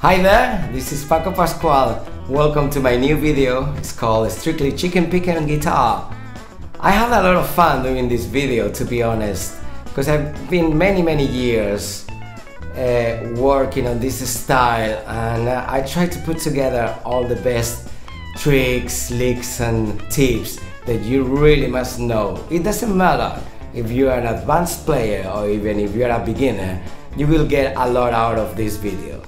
Hi there, this is Paco Pascual. Welcome to my new video. It's called Strictly Chicken Picking on Guitar. I had a lot of fun doing this video to be honest, because I've been many many years uh, working on this style and uh, I try to put together all the best tricks, licks and tips that you really must know. It doesn't matter if you are an advanced player or even if you are a beginner, you will get a lot out of this video.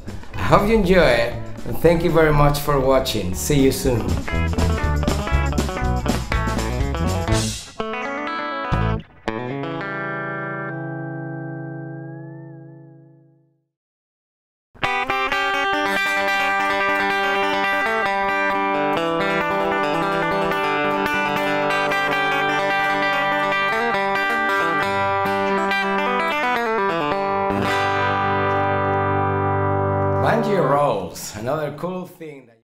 Hope you enjoy it and thank you very much for watching. See you soon. Banjo rolls, another cool thing that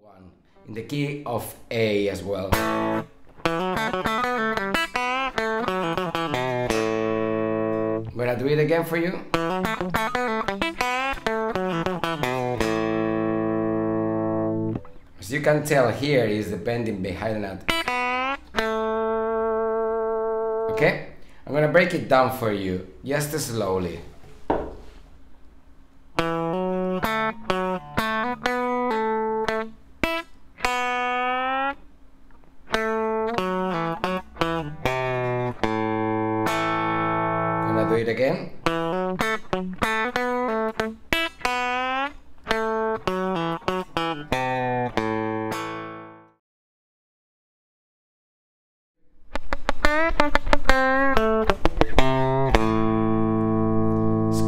one in the key of A as well. I'm gonna do it again for you. As you can tell here is the bending behind that. Okay? I'm gonna break it down for you, just slowly. Gonna do it again.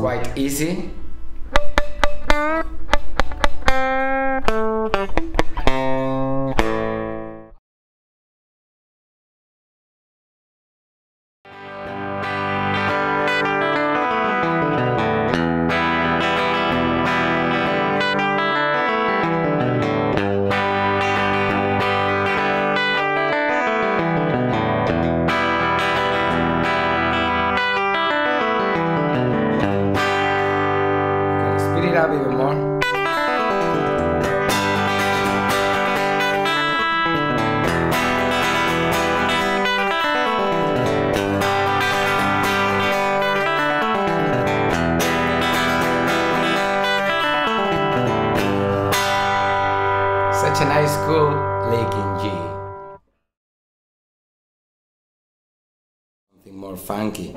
Quite easy. It up even more? Such a nice cool lick in G. Something more funky.